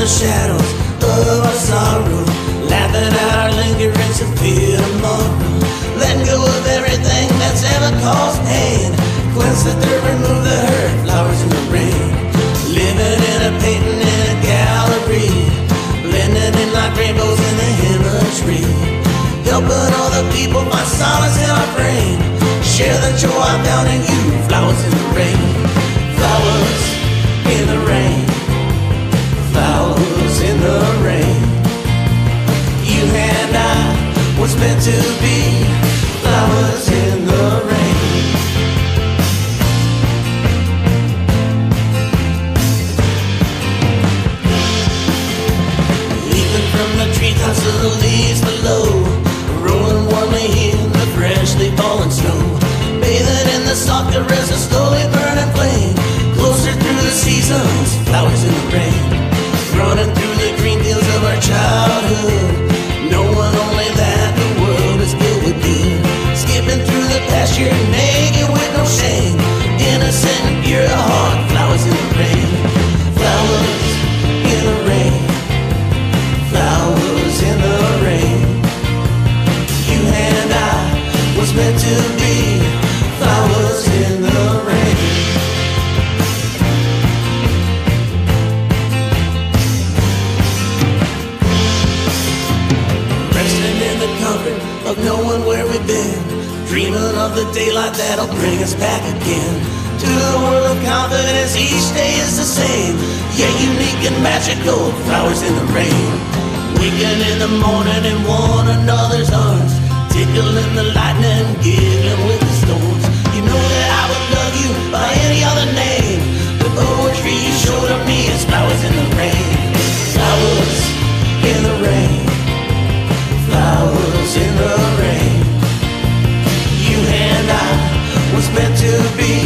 the shadows of our sorrow, laughing at our lingering fear tomorrow. Letting go of everything that's ever caused pain. Cleanse the dirt, remove the hurt, flowers in the rain. Living in a painting in a gallery, blending in like rainbows in the imagery. Helping all the people find solace in our brain. Share the joy I found in you, flowers in the rain. Flowers in the rain. Was meant to be flowers in the rain. Leaping from the treetops to the leaves below, rolling warmly in the freshly fallen snow, bathing in the soft caress of slowly burning flame. Closer through the seasons, flowers in the rain, running through the green fields of our childhood, of knowing where we've been. Dreaming of the daylight that'll bring us back again. To the world of confidence, each day is the same. Unique and magical, flowers in the rain. Waking in the morning in one another's arms. Tickling the lightning, giggling with the stones You know that I would love you by any other name. The poetry you showed of me is flowers in the rain. Flowers in the rain. Flowers in the rain. You and I was meant to be